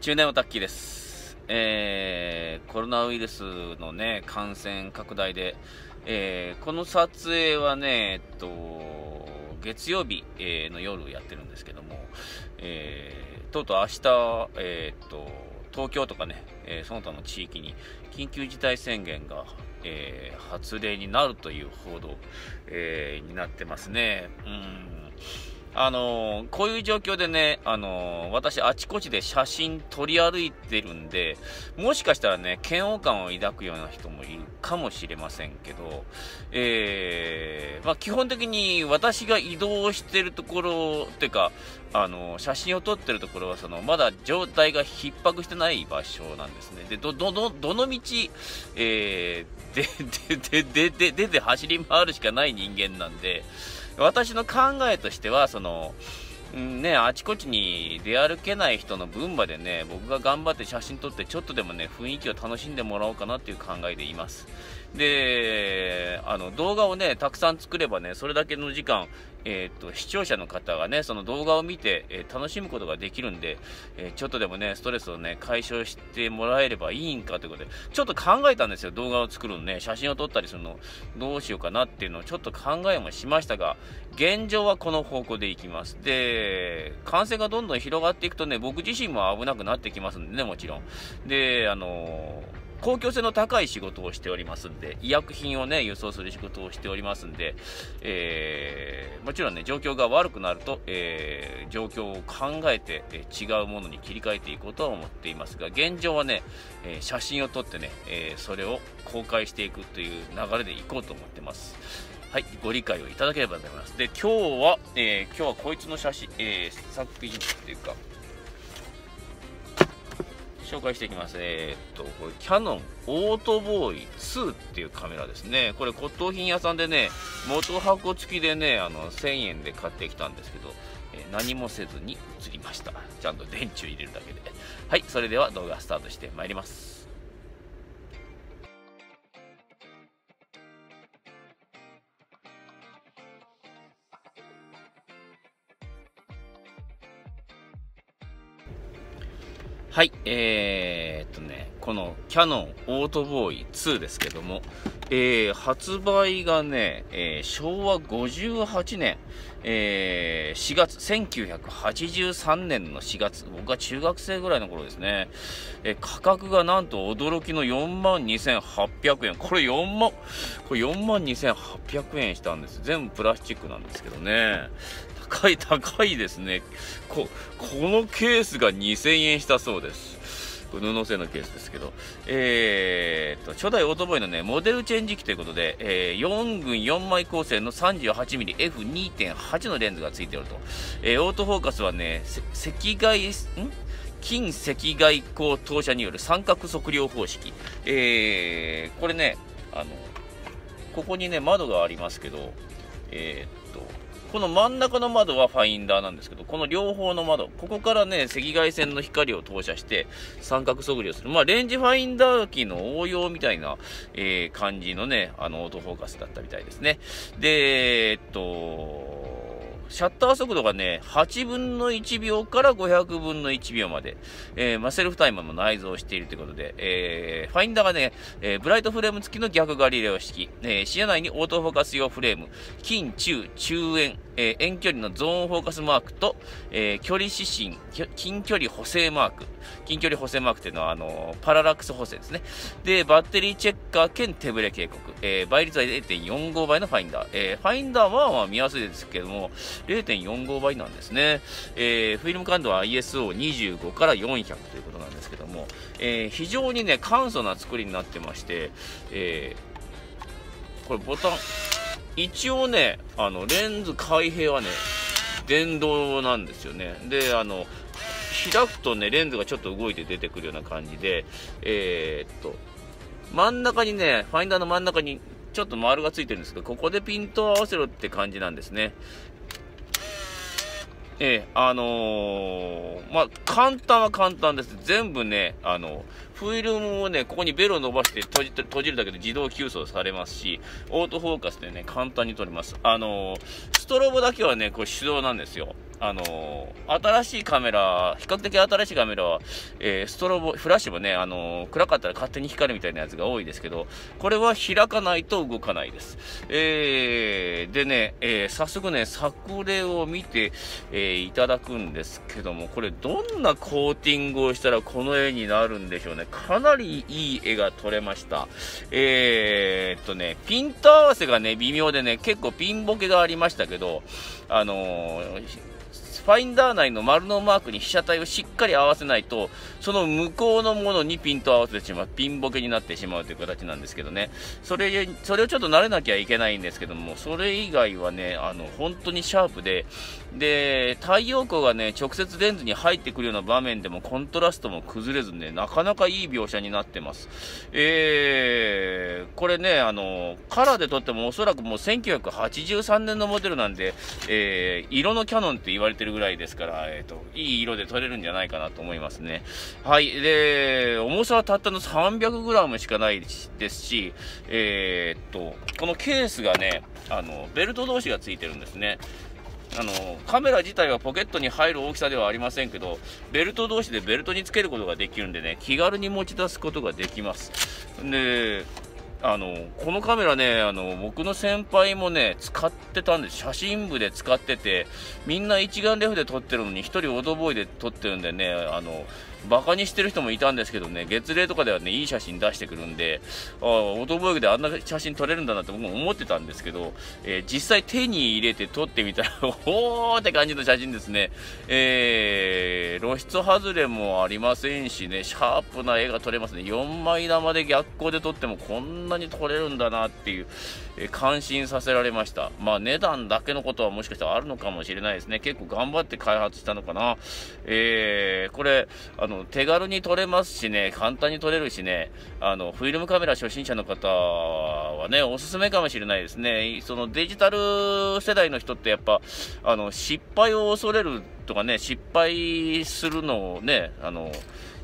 中年オタッキーです。えー、コロナウイルスのね、感染拡大で、えー、この撮影はね、えっと、月曜日、えーの夜やってるんですけども、えー、とうとう明日、えーっと、東京とかね、えその他の地域に緊急事態宣言が、えー発令になるという報道、えになってますね。うんあのこういう状況でね、あの私、あちこちで写真撮り歩いてるんで、もしかしたらね、嫌悪感を抱くような人もいるかもしれませんけど、えーまあ、基本的に私が移動してるところ、っていうか、あの写真を撮ってるところは、その、まだ状態が逼迫してない場所なんですね。で、ど、ど、ど、どの道、えーで、で、で、で、で、出て走り回るしかない人間なんで、私の考えとしては、その、ね、あちこちに出歩けない人の分までね、僕が頑張って写真撮って、ちょっとでもね、雰囲気を楽しんでもらおうかなっていう考えでいます。で、あの、動画をね、たくさん作ればね、それだけの時間、えっ、と、視聴者の方がね、その動画を見て、えー楽しむことができるんで、えーちょっとでもね、ストレスをね、解消してもらえればいいんかということで、ちょっと考えたんですよ、動画を作るのね、写真を撮ったりするの、どうしようかなっていうのをちょっと考えもしましたが、現状はこの方向でいきます。で、感染がどんどん広がっていくとね、僕自身も危なくなってきますんでね、もちろん。で、あの公共性の高い仕事をしておりますんで、医薬品をね、輸送する仕事をしておりますんで、えーもちろんね、状況が悪くなると、えー状況を考えて、えー違うものに切り替えていこうとは思っていますが、現状はね、え写真を撮ってね、えそれを公開していくという流れでいこうと思ってます。はい、ご理解をいただければと思います。で、今日は、え今日はこいつの写真、え作品っていうか、紹介していきます。えーっと、これ、キャノンオートボーイ2っていうカメラですね。これ骨董品屋さんでね、元箱付きでね、あの、1000円で買ってきたんですけど、えー何もせずに映りました。ちゃんと電池を入れるだけで。はい、それでは動画スタートしてまいります。はい、えー、っとね、このキャノンオートボーイ2ですけども、えー発売がね、えー昭和58年、えー4月、1983年の4月、僕が中学生ぐらいの頃ですね、えー価格がなんと驚きの4万2800円。これ4万、これ42,800円したんです。全部プラスチックなんですけどね。高い、高いですね。こ、このケースが2000円したそうです。布製のケースですけど、えーと、初代オートボーイのね、モデルチェンジ機ということで、えー4群4枚構成の 38mmF2.8 のレンズがついていると。えーオートフォーカスはね、赤外、ん？近赤外光投射による三角測量方式。えーこれね、あの、ここにね、窓がありますけど、え、この真ん中の窓はファインダーなんですけど、この両方の窓、ここからね、赤外線の光を投射して三角測量する。まあ、レンジファインダー機の応用みたいな、えー感じのね、あの、オートフォーカスだったみたいですね。で、えっと、シャッター速度がね、8分の1秒から500分の1秒まで、えーまあ、セルフタイマーも内蔵しているということで、えーファインダーがね、えーブライトフレーム付きの逆ガリレオ式、えー視野内にオートフォーカス用フレーム、近、中、中円、えー遠距離のゾーンフォーカスマークと、えー距離指針、近距離補正マーク、近距離補正マークっていうのは、あのーパララックス補正ですね。で、バッテリーチェッカー兼手ブレ警告、え倍率は0.45倍のファインダー。えファインダーはまあ見やすいですけども、0.45倍なんですね。えフィルム感度は ISO25 から400ということなんですけども、え非常にね、簡素な作りになってまして、えこれボタン、一応ね、あの、レンズ開閉はね、電動なんですよね。で、あの、開くとね、レンズがちょっと動いて出てくるような感じで、えーっと、真ん中にね、ファインダーの真ん中にちょっと丸がついてるんですけど、ここでピントを合わせろって感じなんですね。ええあのーまあ、簡単は簡単です。全部ね、あの、フフィルムをね、ここにベロを伸ばして閉じ閉じるだけで自動急走されますし、オートフォーカスでね、簡単に撮れます。あのーストロボだけはね、これ手動なんですよ。あの、新しいカメラ、比較的新しいカメラは、えー、ストロボ、フラッシュもね、あの、暗かったら勝手に光るみたいなやつが多いですけど、これは開かないと動かないです。えー、でね、えー、早速ね、作例を見て、えー、いただくんですけども、これどんなコーティングをしたらこの絵になるんでしょうね。かなりいい絵が撮れました。えー、っとね、ピント合わせがね、微妙でね、結構ピンボケがありましたけど、あのーファインダー内の丸のマークに被写体をしっかり合わせないと、その向こうのものにピントを合わせてしまう、ピンボケになってしまうという形なんですけどね。それ、それをちょっと慣れなきゃいけないんですけども、それ以外はね、あの、本当にシャープで、で、太陽光がね、直接レンズに入ってくるような場面でもコントラストも崩れずね、なかなかいい描写になってます。えー、これね、あの、カラーで撮ってもおそらくもう1983年のモデルなんで、えー、色のキャノンって言われてるぐらいですから、えっ、と、いい色で撮れるんじゃないかなと思いますね。はい。で、重さはたったの 300g しかないですし、えー、っと、このケースがね、あの、ベルト同士がついてるんですね。あのカメラ自体はポケットに入る大きさではありませんけどベルト同士でベルトにつけることができるんでね気軽に持ち出すことができますであのこのカメラねあの僕の先輩もね使ってたんです。写真部で使っててみんな一眼レフで撮ってるのに1人オードボーイで撮ってるんでねあのバカにしてる人もいたんですけどね、月齢とかではね、いい写真出してくるんで、あオートボーイであんな写真撮れるんだなって僕も思ってたんですけど、えー、実際手に入れて撮ってみたら、おーって感じの写真ですね。えー、露出外れもありませんしね、シャープな絵が撮れますね。4枚玉で逆光で撮ってもこんなに撮れるんだなっていう、えー、感心させられました。まあ値段だけのことはもしかしたらあるのかもしれないですね。結構頑張って開発したのかな。えー、これ、あの、手軽に撮れますしね、簡単に撮れるしね、あの、フィルムカメラ初心者の方はね、おすすめかもしれないですね。そのデジタル世代の人ってやっぱ、あの、失敗を恐れるとかね、失敗するのをね、あの、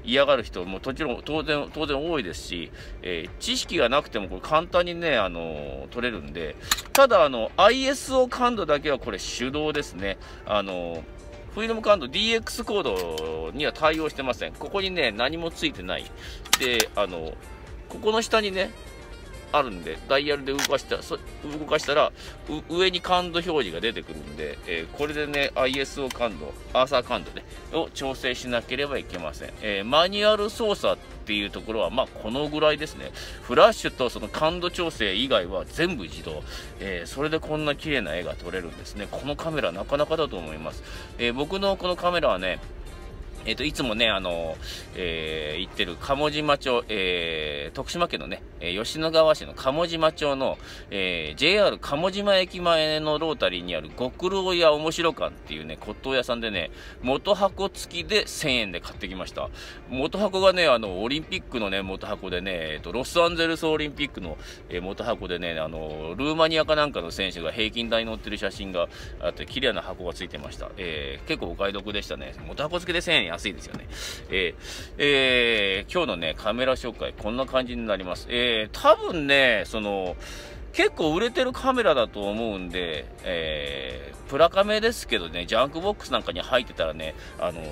嫌がる人ももちろん当然当然多いですし、えー、知識がなくてもこれ簡単にね、あの取れるんで、ただあの ISO 感度だけはこれ手動ですね。あのフィルム感度 DX コードには対応してません。ここにね、何もついてない。で、あの、ここの下にね、あるんで、ダイヤルで動かしたそ動かしたら、上に感度表示が出てくるんで、えー、これでね、ISO 感度、アーサー感度ね、を調整しなければいけません。えー、マニュアル操作っていうところは、まあ、このぐらいですね。フラッシュとその感度調整以外は全部自動。えー、それでこんな綺麗な絵が撮れるんですね。このカメラなかなかだと思います。え僕のこのカメラはね、えっ、ー、と、いつもね、あの、えー、行ってる鴨島町、えー、徳島県のね、吉野川市の鴨島町の、えー、JR 鴨島駅前のロータリーにある極老屋面白館っていうね、骨董屋さんでね、元箱付きで1000円で買ってきました。元箱がね、あの、オリンピックのね、元箱でね、えっ、と、ロスアンゼルスオリンピックの、え元箱でね、あの、ルーマニアかなんかの選手が平均台に乗ってる写真があって、綺麗な箱が付いてました。え結構お買い得でしたね。元箱付きで1000円安いですよね。えー、えー、今日のね、カメラ紹介、こんな感じになります。えー、多分ね、その、結構売れてるカメラだと思うんで、えー、プラカメですけどね、ジャンクボックスなんかに入ってたらね、あのー、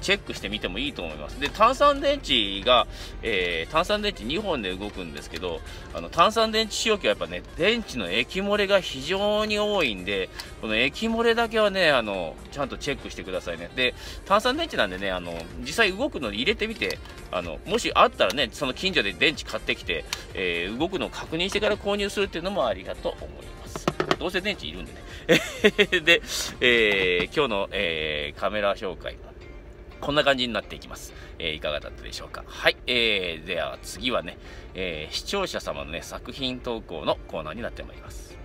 チェックしてみてもいいと思います。で、炭酸電池が、えー、炭酸電池2本で動くんですけど、あの、炭酸電池使用機はやっぱね、電池の液漏れが非常に多いんで、この液漏れだけはね、あの、ちゃんとチェックしてくださいね。で、炭酸電池なんでね、あの、実際動くの入れてみて、あの、もしあったらね、その近所で電池買ってきて、えー、動くのを確認してから購入するっていうのもありがと思います。どうせ電池いるんでね。で、えー、今日の、えー、カメラ紹介。こんな感じになっていきます。えー、いかがだったでしょうか？はい。えー、では次はね、えー、視聴者様のね、作品投稿のコーナーになってまいります。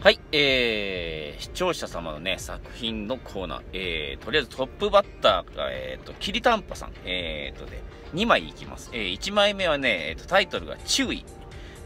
はい、えー、視聴者様のね、作品のコーナー、えー、とりあえずトップバッターが、えっ、ー、と、きりたんぽさん、えー、とね、2枚いきます。えー、1枚目はね、えーと、タイトルが注意。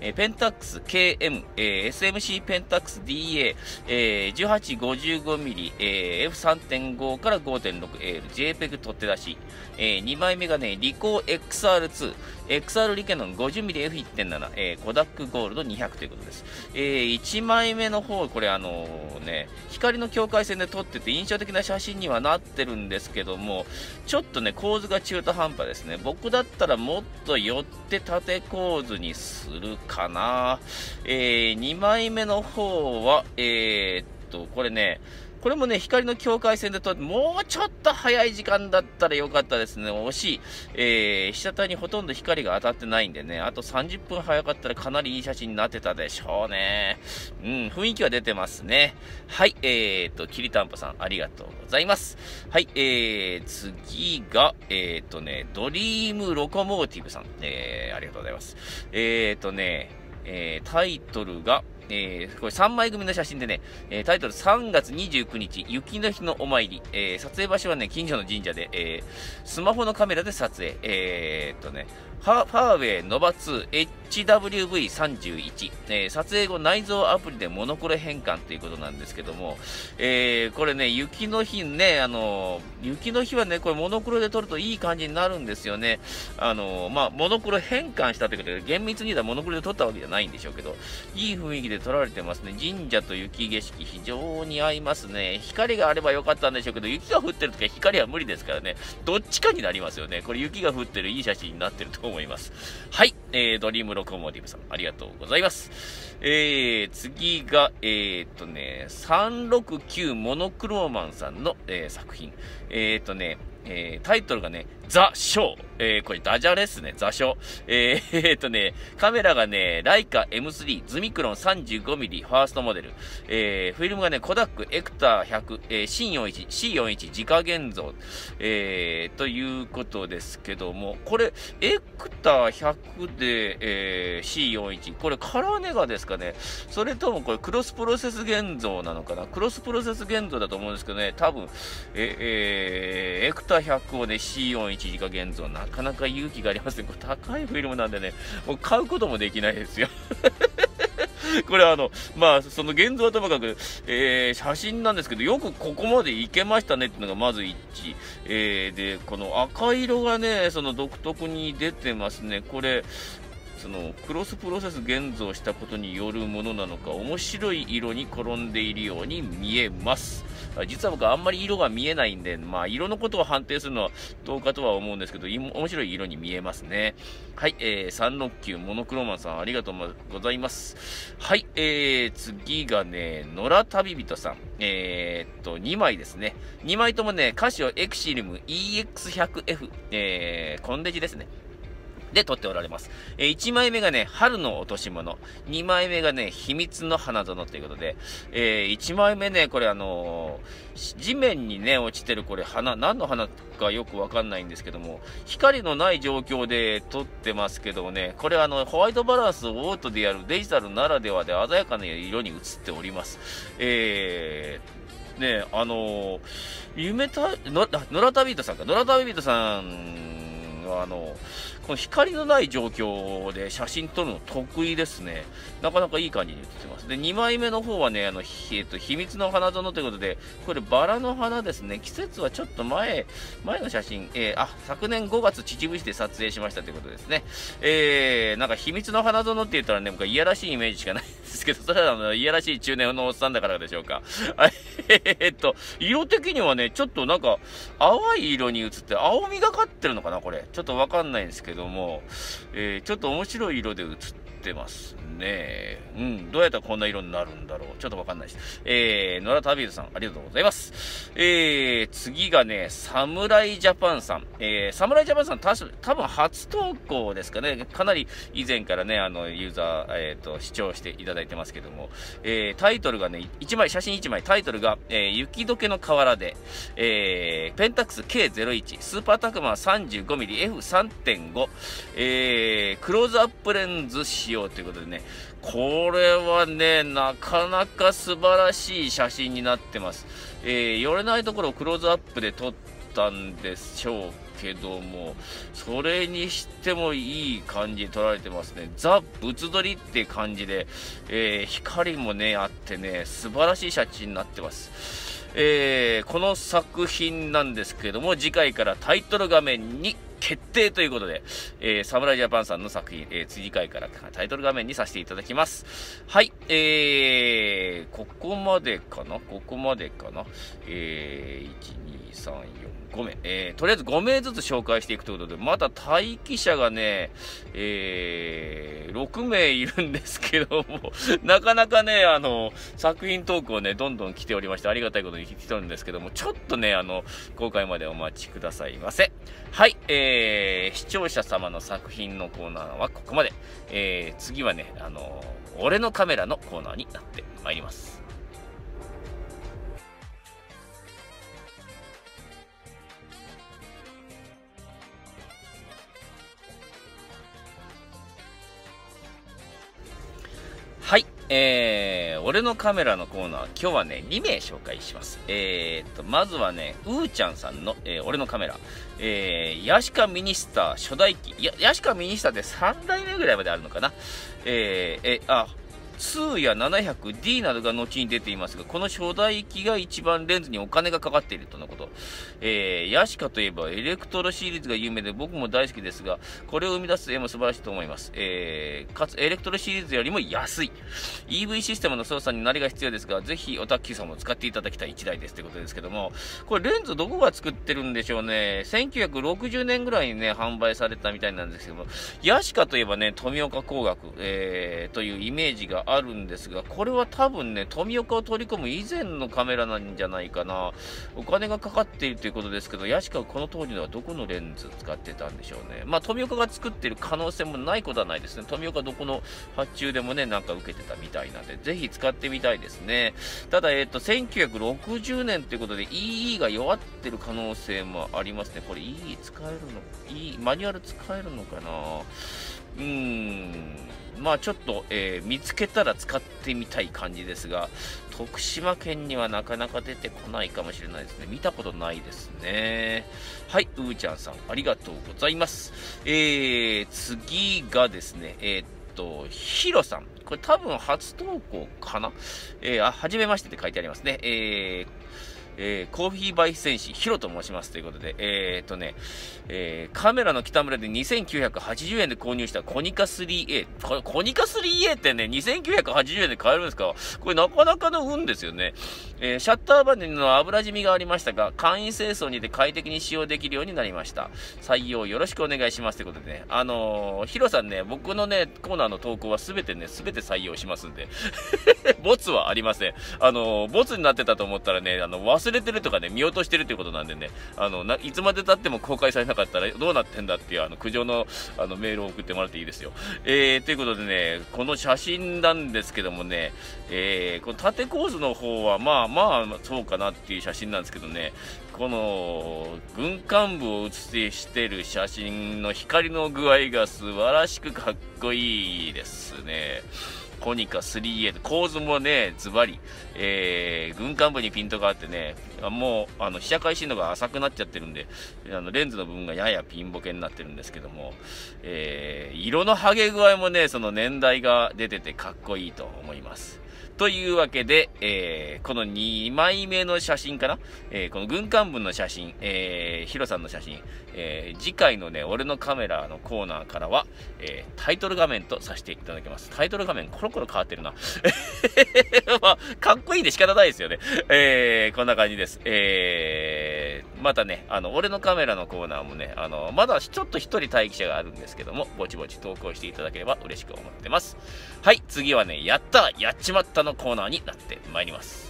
えー、ペンタックス KM、えー、SMC ペンタックス DA、えー、1855mm、えー、F3.5 から 5.6L、JPEG 取って出し、えー、2枚目がね、リコー XR2、XR リケノン 50mmF1.7、えー、コダックゴールド200ということです。えー、1枚目の方、これあのね、光の境界線で撮ってて印象的な写真にはなってるんですけども、ちょっとね、構図が中途半端ですね。僕だったらもっと寄って縦構図にするかな。えー、2枚目の方は、えー、っと、これね、これもね、光の境界線で撮って、もうちょっと早い時間だったらよかったですね。惜しい。えー、被写体にほとんど光が当たってないんでね、あと30分早かったらかなりいい写真になってたでしょうね。うん、雰囲気は出てますね。はい、えーと、きりたんぽさん、ありがとうございます。はい、えー、次が、えーとね、ドリームロコモーティブさん、えー、ありがとうございます。えーとね、えー、タイトルが、えー、これ3枚組の写真でね、えー、タイトル3月29日、雪の日のお参り、えー、撮影場所はね、近所の神社で、えスマホのカメラで撮影、えっとね、ファーウェイノバ2 HWV31、えー、撮影後内蔵アプリでモノクロ変換ということなんですけども、えー、これね、雪の日ね、あの、雪の日はね、これモノクロで撮るといい感じになるんですよね。あの、まあ、モノクロ変換したということで、厳密に言うとモノクロで撮ったわけじゃないんでしょうけど、いい雰囲気で撮られてますね。神社と雪景色非常に合いますね。光があればよかったんでしょうけど、雪が降ってる時は光は無理ですからね。どっちかになりますよね。これ雪が降ってるいい写真になってると思います。はい。えー、ドリームロコモディブさん、ありがとうございます。えー、次が、えー、っとね、369モノクローマンさんの、えー、作品。えー、っとね、えー、タイトルがね、ザ・ショー。えー、これダジャレっすね、ザ・ショ。えー、えー、っとね、カメラがね、ライカ M3、ズミクロン 35mm ファーストモデル。えー、フィルムがね、コダックエクター100、えー、C41、C41 自家現像。えー、ということですけども、これ、エクター100で、えー、C41。これカラーネガですかね。それともこれクロスプロセス現像なのかな。クロスプロセス現像だと思うんですけどね、多分、えー、エクター100をね、C41 1時間現像、なかなか勇気がありますね。これ高いフィルムなんでね、もう買うこともできないですよ。これあの、まあ、その現像はともかく、えー、写真なんですけど、よくここまでいけましたねっていうのがまず一致。えー、で、この赤色がね、その独特に出てますね。これ、そのクロスプロセス現像したことによるものなのか面白い色に転んでいるように見えます。実は僕あんまり色が見えないんで、まあ、色のことを判定するのはどうかとは思うんですけど面白い色に見えますね。はい、えー、369モノクロマンさんありがとうございます。はい、えー、次がね野良旅人さん。えー、っと2枚ですね。2枚ともねカシオエクシリム EX100F、えー、コンデジですね。で撮っておられます。えー、1枚目がね、春の落とし物。2枚目がね、秘密の花園ということで、えー、1枚目ね、これあのー、地面にね、落ちてるこれ花、何の花かよくわかんないんですけども、光のない状況で撮ってますけどもね、これあの、ホワイトバランスをオートでやるデジタルならではで鮮やかな色に映っております。えー、ね、あのー、夢た、野良旅人さんか、野良旅人さんはあのこの光のない状況で写真撮るの得意ですね。なかなかいい感じに写ってます。で、2枚目の方はね、あの、えっと、秘密の花園ということで、これバラの花ですね。季節はちょっと前、前の写真、えー、あ、昨年5月秩父市で撮影しましたということですね。えー、なんか秘密の花園って言ったらね、僕はいやらしいイメージしかないんですけど、それはあの、いやらしい中年のおっさんだからでしょうか。えっと、色的にはね、ちょっとなんか、淡い色に映って、青みがかってるのかな、これ。ちょっとわかんないんですけども、えー、ちょっと面白い色で映ってますね。うん、どうやったらこんな色になるんだろう。ちょっとわかんないです。えー、野良旅人さん、ありがとうございます。えー、次がね、サムライジャパンさん。えー、サムライジャパンさん、た多分初投稿ですかね。かなり以前からね、あの、ユーザー、えっ、ー、と、視聴していただいてますけども、えー、タイトルがね、1枚、写真1枚、タイトルが、えー、雪解けの河原で、えー、ペンタックス K01、スーパータクマ 35mmF3.5、えー、クローズアップレンズ使用ということでね、これはね、なかなか素晴らしい写真になってます。えー、寄れないところをクローズアップで撮ったんでしょうけども、それにしてもいい感じに撮られてますね。ザ・物撮りって感じで、えー、光もね、あってね、素晴らしい写真になってます。えー、この作品なんですけども、次回からタイトル画面に決定ということで、えー、侍ジャパンさんの作品、えー、次回からタイトル画面にさせていただきます。はい、えー、ここまでかな？ここまでかな？えー、1、2、3、4、5名、えー、とりあえず5名ずつ紹介していくということで、まだ待機者がね、えー、6名いるんですけども、なかなかね、あの、作品トークをね、どんどん来ておりまして、ありがたいことに来ておるんですけども、ちょっとね、あの、公開までお待ちくださいませ。はい、えー、視聴者様の作品のコーナーはここまで。えー、次はね、あの、俺のカメラのコーナーになってまいります。えー、俺のカメラのコーナー、今日はね、2名紹介します。えーと、まずはね、うーちゃんさんの、えー、俺のカメラ、えー、ヤシカミニスター初代機、や、ヤシカミニスターって3代目ぐらいまであるのかな？えー、え、あ、2や 700D などが後に出ていますが、この初代機が一番レンズにお金がかかっているとのこと。えー、ヤシカといえばエレクトロシリーズが有名で僕も大好きですが、これを生み出す絵も素晴らしいと思います。えー、かつエレクトロシリーズよりも安い。EV システムの操作に慣れが必要ですが、ぜひオタッキーさんも使っていただきたい1台ですということですけども、これレンズどこが作ってるんでしょうね。1960年ぐらいにね、販売されたみたいなんですけども、ヤシカといえばね、富岡工学、えー、というイメージがあるんですが、これは多分ね、富岡を取り込む以前のカメラなんじゃないかな。お金がかかっているということですけど、ヤシカはこの当時ではどこのレンズ使ってたんでしょうね。まあ、富岡が作ってる可能性もないことはないですね。富岡どこの発注でもね、なんか受けてたみたいなんで、ぜひ使ってみたいですね。ただ、えっ、ー、と、1960年ということで EE が弱ってる可能性もありますね。これ EE 使えるの ?EE、マニュアル使えるのかなうーん。まあちょっと、えー、見つけたら使ってみたい感じですが、徳島県にはなかなか出てこないかもしれないですね。見たことないですね。はい、うーちゃんさん、ありがとうございます。えー、次がですね、えー、っと、ヒロさん。これ多分初投稿かな？えー、あ、はじめましてって書いてありますね。えー、えー、コーヒー焙煎士、ヒロと申しますということで、えー、っとね、えー、カメラの北村で2980円で購入したコニカ 3A。これ、コニカ 3A ってね、2980円で買えるんですか？これなかなかの運ですよね。えー、シャッターバネの油染みがありましたが、簡易清掃にて快適に使用できるようになりました。採用よろしくお願いしますということでね、あのー、ヒロさんね、僕のね、コーナーの投稿はすべてね、すべて採用しますんで。ボツはありません。あのー、ボツになってたと思ったらね、あの、忘れてるとかね、見落としてるってことなんでね、あの、いつまで経っても公開されなかったらどうなってんだっていう、あの、苦情の、あの、メールを送ってもらっていいですよ。えー、ということでね、この写真なんですけどもね、えー、この縦構図の方は、まあまあ、そうかなっていう写真なんですけどね、この軍艦部を写してる写真の光の具合が素晴らしくかっこいいですね。コニカ 3A 構図もね、ズバリ、えー、軍艦部にピントがあってね、もう、あの、被写界深度が浅くなっちゃってるんで、あの、レンズの部分がややピンボケになってるんですけども、えー、色の剥げ具合もね、その年代が出ててかっこいいと思います。というわけで、えー、この2枚目の写真かな、えー、この軍艦文の写真、えー、ヒロさんの写真、えー、次回のね、俺のカメラのコーナーからは、えー、タイトル画面とさせていただきます。タイトル画面コロコロ変わってるな。まあ、かっこいいで仕方ないですよね。えー、こんな感じです。えー、またね、あの、俺のカメラのコーナーもね、あの、まだちょっと1人待機者があるんですけども、ぼちぼち投稿していただければ嬉しく思ってます。はい、次はね、やったやっちまったのコーナーになってまいります。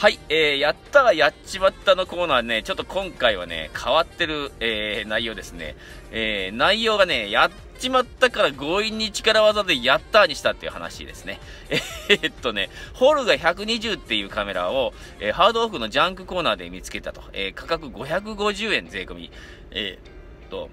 はい、えー、やったらやっちまったのコーナーね、ちょっと今回はね、変わってる、えー、内容ですね。えー、内容がね、やっちまったから強引に力技でやったーにしたっていう話ですね。えー、っとね、ホルガ120っていうカメラを、えー、ハードオフのジャンクコーナーで見つけたと。えー、価格550円税込み。えー、っと、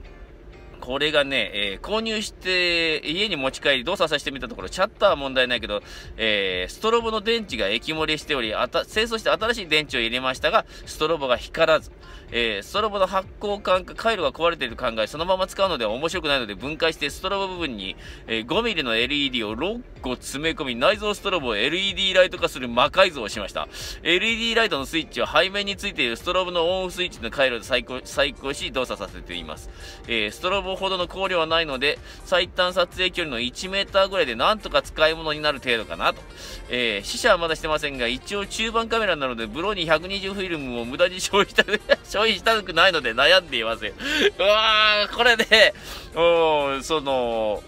これがね、えー、購入して家に持ち帰り動作させてみたところ、シャッターは問題ないけど、えー、ストロボの電池が液漏れしており、あた清掃して新しい電池を入れましたが、ストロボが光らず、えー、ストロボの発光管か回路が壊れている考え、そのまま使うのでは面白くないので分解してストロボ部分に、え、5mm の LED を6個詰め込み、内蔵ストロボを LED ライト化する魔改造をしました。LED ライトのスイッチは背面についているストロボのオンオフスイッチの回路で再構再構し動作させています。え、ストロボほどの光量はないので、最短撮影距離の1メーターぐらいでなんとか使い物になる程度かなと。えー、死者はまだしてませんが、一応中盤カメラなので、ブローに120フィルムを無駄に消費した、消費したくないので悩んでいますよ。うわー、これね、うん、その、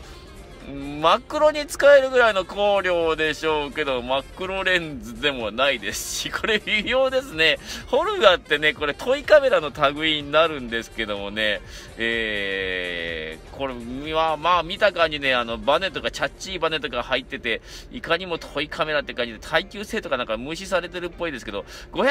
真っ黒に使えるぐらいの光量でしょうけど、真っ黒レンズでもないですし、これ微妙ですね。ホルガーってね、これトイカメラの類になるんですけどもね、えー、これは、まあ見た感じね、あの、バネとかチャッチーバネとか入ってて、いかにもトイカメラって感じで、耐久性とかなんか無視されてるっぽいですけど、550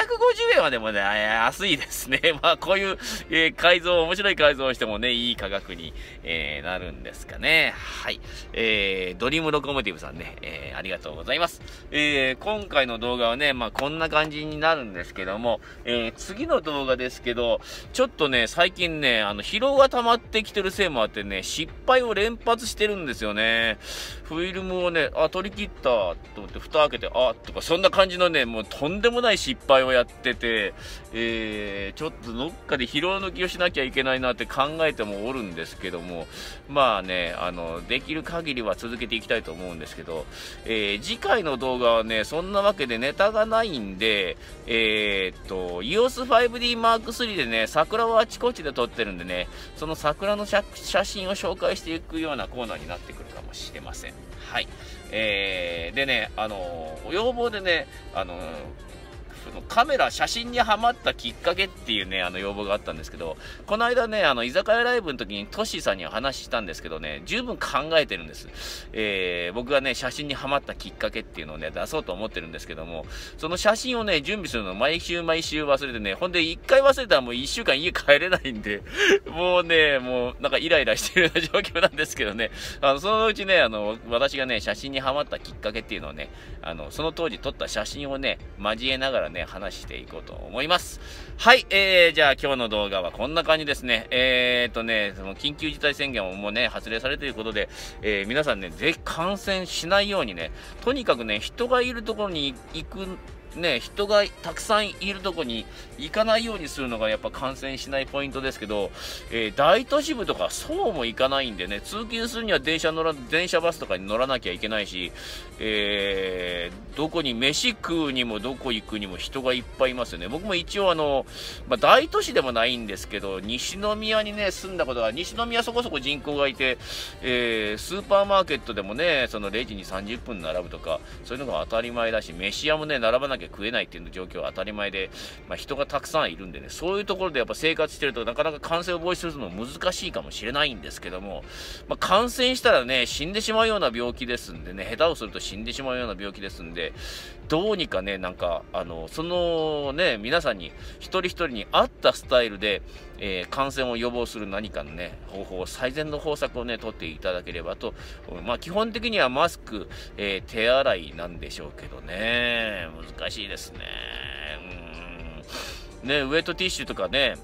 円はでもね、安いですね。まあこういう、えー、改造、面白い改造をしてもね、いい価格に、えー、なるんですかね。はい。えー、ドリームロコモティブさんね、えー、ありがとうございます。えー、今回の動画はね、まあ、こんな感じになるんですけども、えー、次の動画ですけど、ちょっとね、最近ね、あの、疲労が溜まってきてるせいもあってね、失敗を連発してるんですよね。フィルムをね、あ、取り切ったと思って、蓋開けて、あ、とか、そんな感じのね、もうとんでもない失敗をやってて、えー、ちょっとどっかで疲労抜きをしなきゃいけないなって考えてもおるんですけども、まあね、あの、できる限りは続けていきたいと思うんですけど、えー、次回の動画はね、そんなわけでネタがないんで、えー、っと、EOS5D Mark III でね、桜をあちこちで撮ってるんでね、その桜の写真を紹介していくようなコーナーになってくるかもしれません。はい。えー、でね、あの、要望でね、あの、そのカメラ、写真にはまったきっかけっていうね、あの要望があったんですけど、この間ね、あの、居酒屋ライブの時にトシさんには話したんですけどね、十分考えてるんです。えー、僕がね、写真にはまったきっかけっていうのをね、出そうと思ってるんですけども、その写真をね、準備するの毎週毎週忘れてね、ほんで一回忘れたらもう一週間家帰れないんで、もうね、もうなんかイライラしてるような状況なんですけどね、あの、そのうちね、あの、私がね、写真にはまったきっかけっていうのをね、あの、その当時撮った写真をね、交えながらね、話していこうと思います。はい、えー、じゃあ今日の動画はこんな感じですね。えー、っとね、その緊急事態宣言ももうね、発令されていることで、えー、皆さんね、ぜひ感染しないようにね、とにかくね、人がいるところに行くね、人がたくさんいるとこに行かないようにするのがやっぱ感染しないポイントですけど、えー、大都市部とかそうも行かないんでね、通勤するには電車乗ら、電車バスとかに乗らなきゃいけないし、えー、どこに飯食うにもどこ行くにも人がいっぱいいますよね。僕も一応あの、まあ、大都市でもないんですけど、西宮にね、住んだことが、西宮そこそこ人口がいて、えー、スーパーマーケットでもね、そのレジに30分並ぶとか、そういうのが当たり前だし、飯屋もね、並ばなきゃ食えないっていう状況は当たり前で、まあ、人がたくさんいるんでね、そういうところでやっぱ生活してるとなかなか感染を防止するのも難しいかもしれないんですけども、まあ、感染したらね、死んでしまうような病気ですんでね、下手をすると死んでしまうような病気ですんで、どうにかね、なんか、あの、そのね、皆さんに一人一人に合ったスタイルで、えー、感染を予防する何かのね、方法、最善の方策をね、取っていただければと、まあ、基本的にはマスク、えー、手洗いなんでしょうけどね、難しいですね。うん。ね、ウエットティッシュとかね、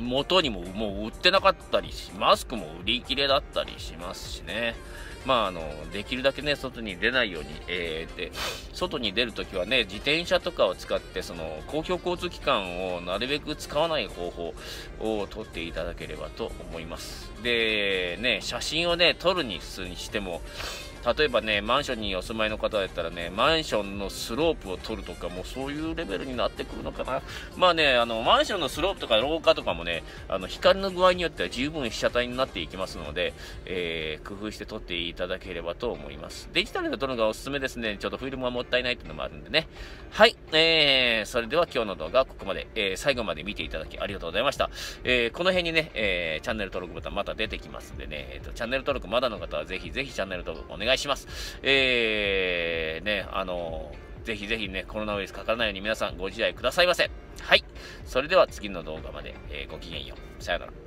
元にももう売ってなかったりし、マスクも売り切れだったりしますしね。まあ、あの、できるだけね、外に出ないように、えー、で、外に出るときはね、自転車とかを使って、その、公共交通機関をなるべく使わない方法をとっていただければと思います。で、ね、写真をね、撮るにしても、例えばね、マンションにお住まいの方だったらね、マンションのスロープを取るとか、もうそういうレベルになってくるのかな。まあね、あの、マンションのスロープとか廊下とかもね、あの、光の具合によっては十分被写体になっていきますので、えー、工夫して撮っていただければと思います。デジタルで撮るのがおすすめですね。ちょっとフィルムはもったいないっていうのもあるんでね。はい、えー、それでは今日の動画はここまで、えー、最後まで見ていただきありがとうございました。えー、この辺にね、えー、チャンネル登録ボタンまた出てきますんでね、えっ、ー、と、チャンネル登録まだの方はぜひぜひチャンネル登録お願い願いします。えー、ね、あの、ぜひぜひね、コロナウイルスかからないように皆さんご自愛くださいませ。はい。それでは次の動画まで、えー、ごきげんよう。さよなら。